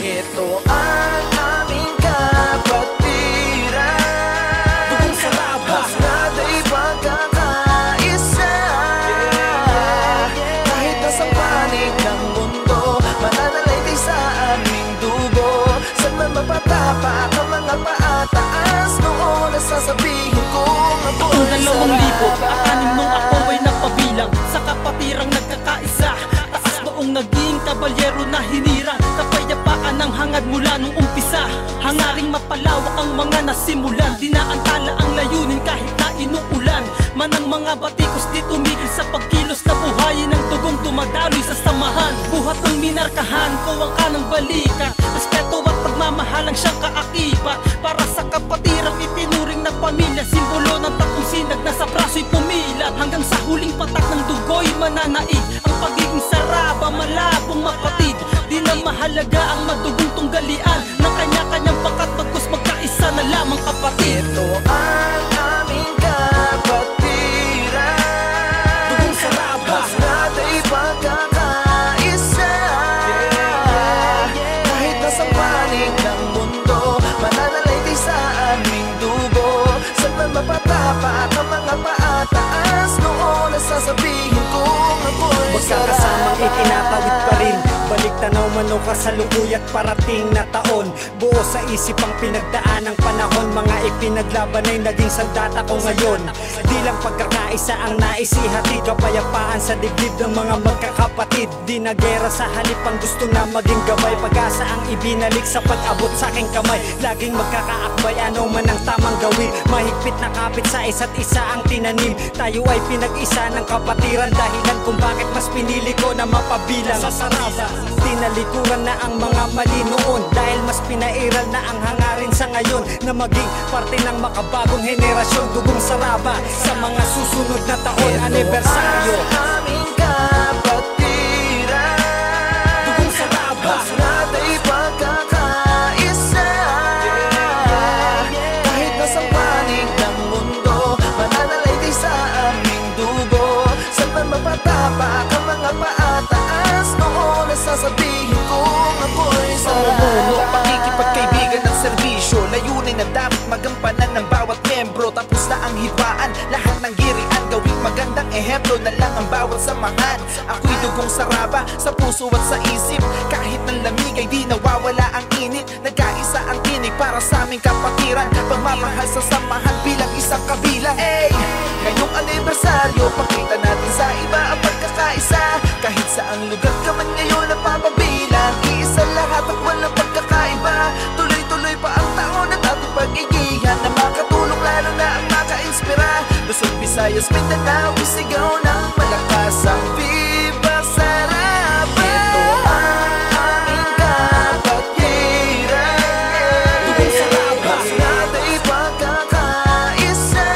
Ito ang aming kapatiran. Tugong sa labas na day pagkakaisa. Yeah, yeah. Kahit nasa panig ng mundo Mananalaytay sa aming dugo. Saan man mapatapak ang mga paataas Noon nasasabihin ko Ang dalawang libo kabalyero na hinirang Kapayapaan ng hangad mula nung umpisa. Hangaring mapalawak ang mga nasimulan. Dinaantala ang layunin kahit na inuulan. Manang mga batikos di tumigil sa pagkilos na buhayin ng tugong tumadaloy sa samahan. Buhat ng minarkahan, kuwang ka ng balikat Respeto at pagmamahalang siyang kaakibat. Para sa kapatirang itinuring na pamilya. Simbolo ng takong sinag na sa braso'y pumilat Hanggang sa huling patak ng dugo'y mananaig man mapatapat ang mga paataas Noon nasasabihin kong ako'y sarap tanaw mano ka sa at parating na taon. Buo sa isip ang pinagdaan ng panahon. Mga ipinaglaban ay naging sandata ko ngayon. Di lang pagkakaisa ang naisihatid. Kapayapaan sa dibdib ng mga magkakapatid. Di na gera sa halip ang gusto na maging gabay. Pag-asa ang ibinalik sa pag-abot sa aking kamay. Laging magkakaakbay ano man ang tamang gawin. Mahigpit na kapit sa isa't isa ang tinanim. Tayo ay pinag-isa ng kapatiran. Dahilan kung bakit mas pinili ko na mapabilang. Sa saraba Tinalikuran na ang mga mali noon Dahil mas pinairal na ang hangarin sa ngayon Na maging parte ng makabagong henerasyon Dugong saraba sa mga susunod na taon Anibersaryo magampanan ng bawat membro Tapos na ang hidwaan, lahat ng girian. Gawing magandang ehemplo na lang ang bawat samahan. Ako'y dugong saraba sa puso at sa isip. Kahit ng lamig ay di nawawala ang init. Nagkaisa ang tinig para sa aming kapatiran. Pagmamahal sa samahan bilang isang kabilang Ay, ngayong anibersaryo Pakita natin sa iba ang pagkakaisa. Kahit saang lugar ka man ngayon napapabilang. Iisa lahat at walang pagkakaiba Sayos may tatawag sigaw ng malakas Ang Viva Sarapan Ito ang aming kapatiran Tugay sa labas natin pagkakaisa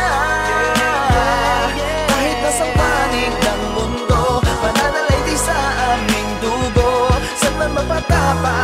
Kahit nasa panig ng mundo Pananalay tayo sa aming dugo. Saan man